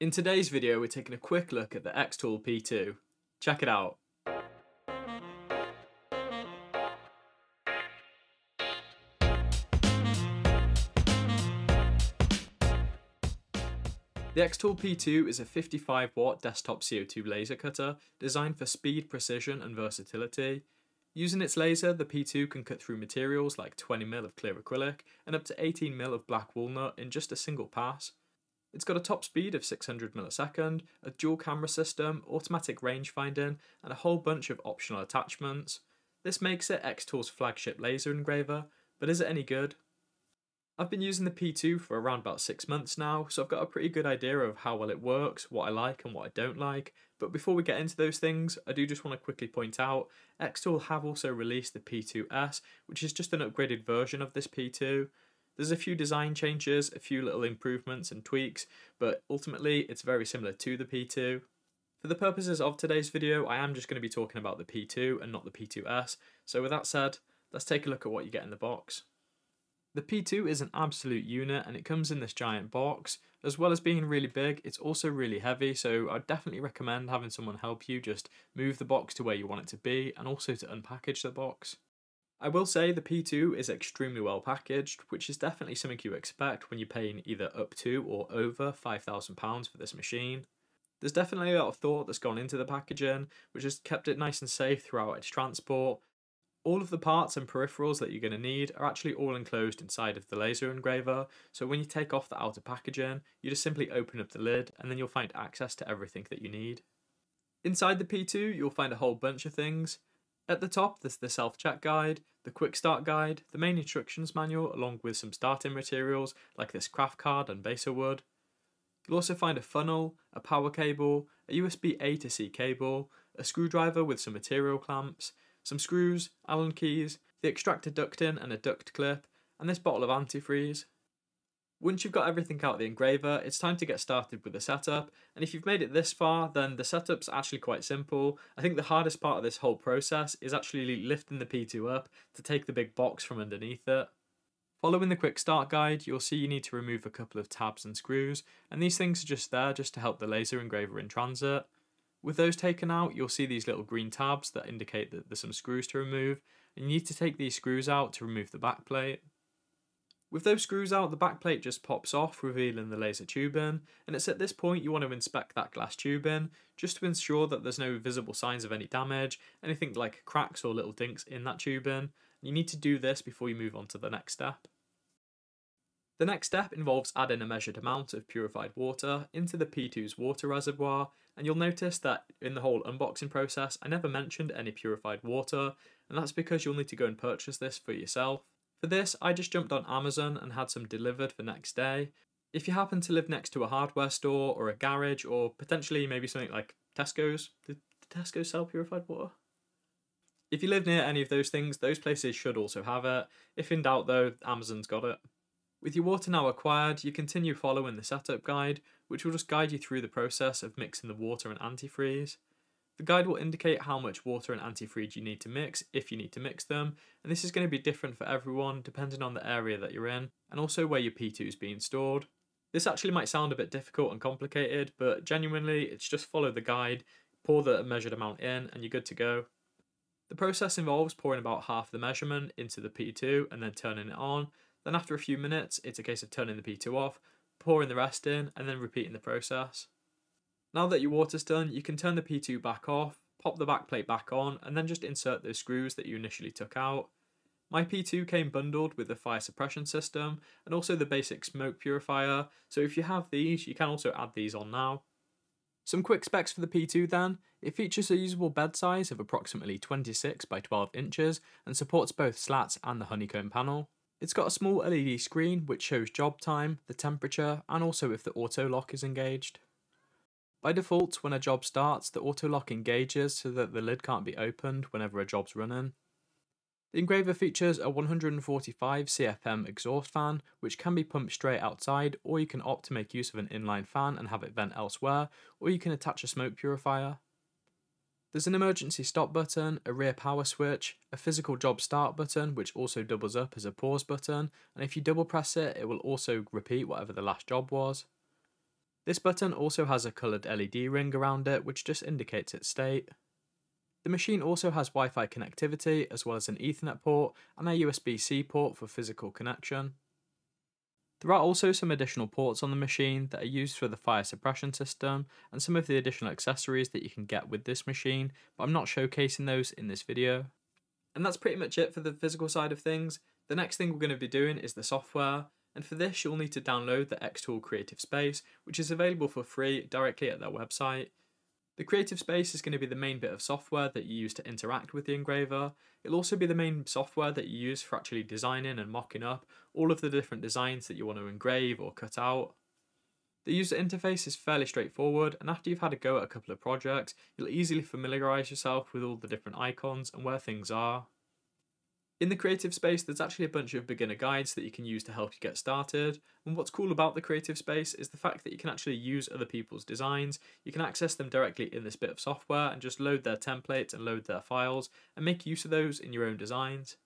In today's video, we're taking a quick look at the Xtool P2. Check it out. The Xtool P2 is a 55 watt desktop CO2 laser cutter designed for speed, precision and versatility. Using its laser, the P2 can cut through materials like 20mm of clear acrylic and up to 18mm of black walnut in just a single pass. It's got a top speed of 600 millisecond, a dual camera system, automatic range finding, and a whole bunch of optional attachments. This makes it Xtool's flagship laser engraver, but is it any good? I've been using the P2 for around about 6 months now, so I've got a pretty good idea of how well it works, what I like and what I don't like, but before we get into those things, I do just want to quickly point out, Xtool have also released the P2S, which is just an upgraded version of this P2. There's a few design changes, a few little improvements and tweaks, but ultimately it's very similar to the P2. For the purposes of today's video, I am just going to be talking about the P2 and not the P2S, so with that said, let's take a look at what you get in the box. The P2 is an absolute unit and it comes in this giant box. As well as being really big, it's also really heavy, so I'd definitely recommend having someone help you just move the box to where you want it to be and also to unpackage the box. I will say the P2 is extremely well packaged, which is definitely something you expect when you're paying either up to or over £5,000 for this machine. There's definitely a lot of thought that's gone into the packaging, which has kept it nice and safe throughout its transport, all of the parts and peripherals that you're going to need are actually all enclosed inside of the laser engraver, so when you take off the outer packaging, you just simply open up the lid and then you'll find access to everything that you need. Inside the P2 you'll find a whole bunch of things. At the top there's the self-check guide, the quick start guide, the main instructions manual along with some starting materials like this craft card and balsa wood. You'll also find a funnel, a power cable, a USB A to C cable, a screwdriver with some material clamps, some screws, Allen keys, the extractor ducting and a duct clip, and this bottle of antifreeze. Once you've got everything out of the engraver, it's time to get started with the setup, and if you've made it this far, then the setup's actually quite simple. I think the hardest part of this whole process is actually lifting the P2 up to take the big box from underneath it. Following the quick start guide, you'll see you need to remove a couple of tabs and screws, and these things are just there just to help the laser engraver in transit. With those taken out, you'll see these little green tabs that indicate that there's some screws to remove, and you need to take these screws out to remove the backplate. With those screws out, the backplate just pops off, revealing the laser tubing, and it's at this point you want to inspect that glass tubing, just to ensure that there's no visible signs of any damage, anything like cracks or little dinks in that tubing. You need to do this before you move on to the next step. The next step involves adding a measured amount of purified water into the P2's water reservoir, and you'll notice that in the whole unboxing process I never mentioned any purified water, and that's because you'll need to go and purchase this for yourself. For this, I just jumped on Amazon and had some delivered for next day. If you happen to live next to a hardware store or a garage, or potentially maybe something like Tesco's, did Tesco sell purified water? If you live near any of those things, those places should also have it. If in doubt though, Amazon's got it. With your water now acquired, you continue following the setup guide, which will just guide you through the process of mixing the water and antifreeze. The guide will indicate how much water and antifreeze you need to mix, if you need to mix them, and this is going to be different for everyone depending on the area that you're in, and also where your P2 is being stored. This actually might sound a bit difficult and complicated, but genuinely it's just follow the guide, pour the measured amount in, and you're good to go. The process involves pouring about half the measurement into the P2 and then turning it on, then after a few minutes, it's a case of turning the P2 off, pouring the rest in, and then repeating the process. Now that your water's done, you can turn the P2 back off, pop the backplate back on, and then just insert those screws that you initially took out. My P2 came bundled with the fire suppression system and also the basic smoke purifier, so if you have these, you can also add these on now. Some quick specs for the P2 then. It features a usable bed size of approximately 26 by 12 inches and supports both slats and the honeycomb panel. It's got a small LED screen which shows job time, the temperature, and also if the auto lock is engaged. By default, when a job starts, the auto lock engages so that the lid can't be opened whenever a job's running. The engraver features a 145 CFM exhaust fan, which can be pumped straight outside, or you can opt to make use of an inline fan and have it vent elsewhere, or you can attach a smoke purifier. There's an emergency stop button, a rear power switch, a physical job start button which also doubles up as a pause button, and if you double press it, it will also repeat whatever the last job was. This button also has a coloured LED ring around it which just indicates its state. The machine also has Wi-Fi connectivity as well as an Ethernet port and a USB-C port for physical connection. There are also some additional ports on the machine that are used for the fire suppression system and some of the additional accessories that you can get with this machine, but I'm not showcasing those in this video. And that's pretty much it for the physical side of things. The next thing we're going to be doing is the software, and for this you'll need to download the Xtool Creative Space, which is available for free directly at their website. The creative space is going to be the main bit of software that you use to interact with the engraver. It'll also be the main software that you use for actually designing and mocking up all of the different designs that you want to engrave or cut out. The user interface is fairly straightforward and after you've had a go at a couple of projects, you'll easily familiarise yourself with all the different icons and where things are. In the creative space, there's actually a bunch of beginner guides that you can use to help you get started. And what's cool about the creative space is the fact that you can actually use other people's designs. You can access them directly in this bit of software and just load their templates and load their files and make use of those in your own designs.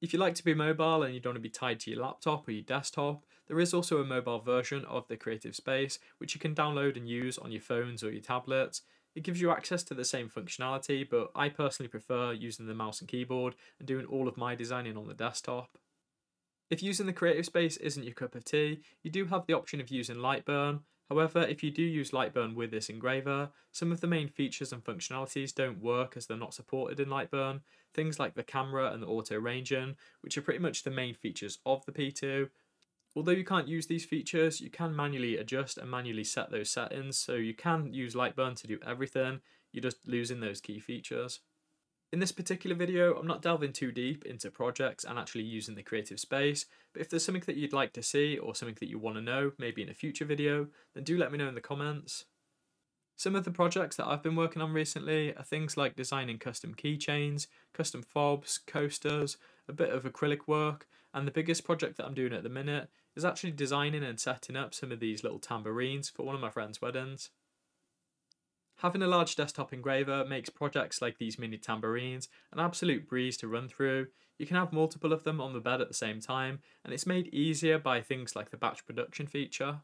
If you like to be mobile and you don't want to be tied to your laptop or your desktop, there is also a mobile version of the Creative Space which you can download and use on your phones or your tablets. It gives you access to the same functionality, but I personally prefer using the mouse and keyboard and doing all of my designing on the desktop. If using the creative space isn't your cup of tea, you do have the option of using Lightburn. However, if you do use Lightburn with this engraver, some of the main features and functionalities don't work as they're not supported in Lightburn. Things like the camera and the auto ranging, which are pretty much the main features of the P2, Although you can't use these features, you can manually adjust and manually set those settings, so you can use Lightburn to do everything, you're just losing those key features. In this particular video, I'm not delving too deep into projects and actually using the creative space, but if there's something that you'd like to see or something that you want to know, maybe in a future video, then do let me know in the comments. Some of the projects that I've been working on recently are things like designing custom keychains, custom fobs, coasters, a bit of acrylic work, and the biggest project that I'm doing at the minute is actually designing and setting up some of these little tambourines for one of my friend's weddings. Having a large desktop engraver makes projects like these mini tambourines an absolute breeze to run through. You can have multiple of them on the bed at the same time, and it's made easier by things like the batch production feature.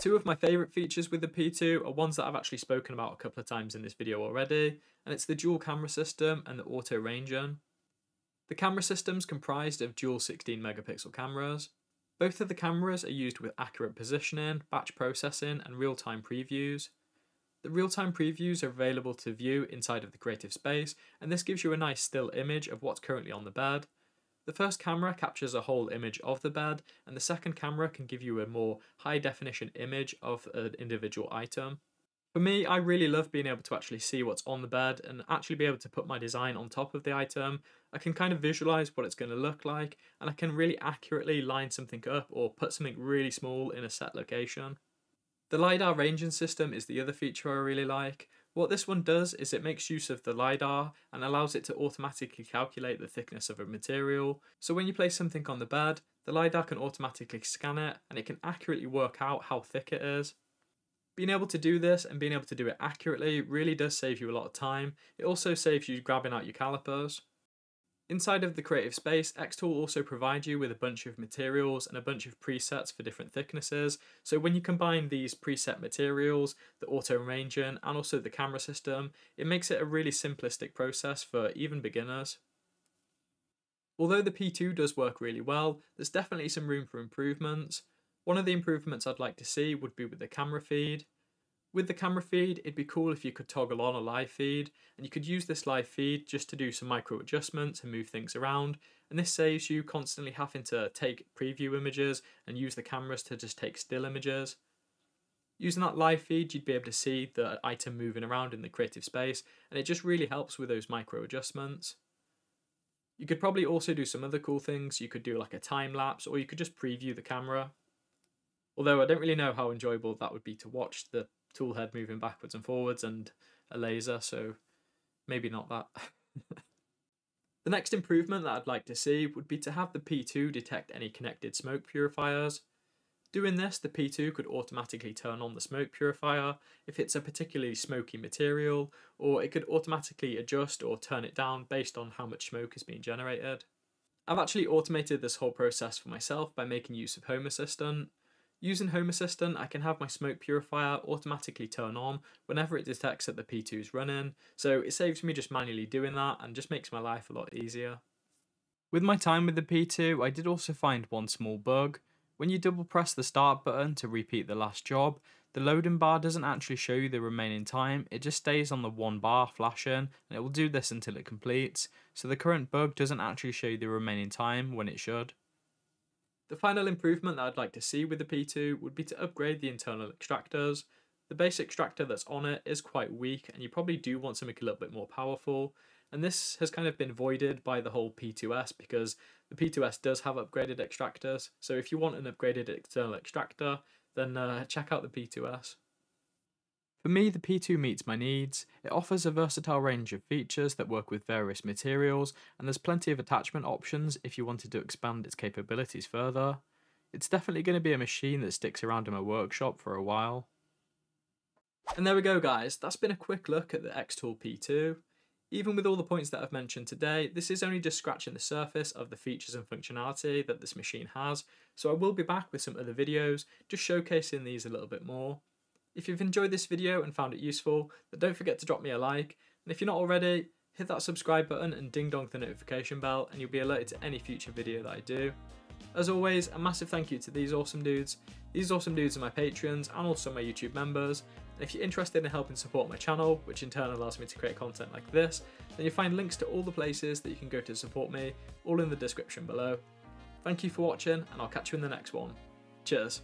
Two of my favourite features with the P2 are ones that I've actually spoken about a couple of times in this video already, and it's the dual camera system and the auto ranging. The camera system's comprised of dual 16 megapixel cameras, both of the cameras are used with accurate positioning, batch processing, and real-time previews. The real-time previews are available to view inside of the creative space, and this gives you a nice still image of what's currently on the bed. The first camera captures a whole image of the bed, and the second camera can give you a more high definition image of an individual item. For me, I really love being able to actually see what's on the bed and actually be able to put my design on top of the item. I can kind of visualize what it's going to look like and I can really accurately line something up or put something really small in a set location. The LiDAR ranging system is the other feature I really like. What this one does is it makes use of the LiDAR and allows it to automatically calculate the thickness of a material. So when you place something on the bed, the LiDAR can automatically scan it and it can accurately work out how thick it is. Being able to do this and being able to do it accurately really does save you a lot of time. It also saves you grabbing out your calipers. Inside of the creative space, Xtool also provides you with a bunch of materials and a bunch of presets for different thicknesses. So when you combine these preset materials, the auto ranging and also the camera system, it makes it a really simplistic process for even beginners. Although the P2 does work really well, there's definitely some room for improvements. One of the improvements I'd like to see would be with the camera feed. With the camera feed, it'd be cool if you could toggle on a live feed, and you could use this live feed just to do some micro adjustments and move things around, and this saves you constantly having to take preview images and use the cameras to just take still images. Using that live feed, you'd be able to see the item moving around in the creative space, and it just really helps with those micro adjustments. You could probably also do some other cool things. You could do like a time lapse, or you could just preview the camera. Although I don't really know how enjoyable that would be to watch the tool head moving backwards and forwards and a laser, so maybe not that. the next improvement that I'd like to see would be to have the P2 detect any connected smoke purifiers. Doing this, the P2 could automatically turn on the smoke purifier if it's a particularly smoky material, or it could automatically adjust or turn it down based on how much smoke is being generated. I've actually automated this whole process for myself by making use of Home Assistant. Using Home Assistant, I can have my smoke purifier automatically turn on whenever it detects that the P2 is running, so it saves me just manually doing that and just makes my life a lot easier. With my time with the P2, I did also find one small bug. When you double press the start button to repeat the last job, the loading bar doesn't actually show you the remaining time, it just stays on the one bar flashing and it will do this until it completes, so the current bug doesn't actually show you the remaining time when it should. The final improvement that I'd like to see with the P2 would be to upgrade the internal extractors. The base extractor that's on it is quite weak and you probably do want to make it a little bit more powerful, and this has kind of been voided by the whole P2S because the P2S does have upgraded extractors. So if you want an upgraded external extractor, then uh, check out the P2S. For me, the P2 meets my needs. It offers a versatile range of features that work with various materials, and there's plenty of attachment options if you wanted to expand its capabilities further. It's definitely going to be a machine that sticks around in my workshop for a while. And there we go guys, that's been a quick look at the Xtool P2. Even with all the points that I've mentioned today, this is only just scratching the surface of the features and functionality that this machine has, so I will be back with some other videos, just showcasing these a little bit more. If you've enjoyed this video and found it useful, then don't forget to drop me a like, and if you're not already, hit that subscribe button and ding dong the notification bell and you'll be alerted to any future video that I do. As always, a massive thank you to these awesome dudes. These awesome dudes are my patrons and also my YouTube members, and if you're interested in helping support my channel, which in turn allows me to create content like this, then you'll find links to all the places that you can go to support me, all in the description below. Thank you for watching, and I'll catch you in the next one. Cheers.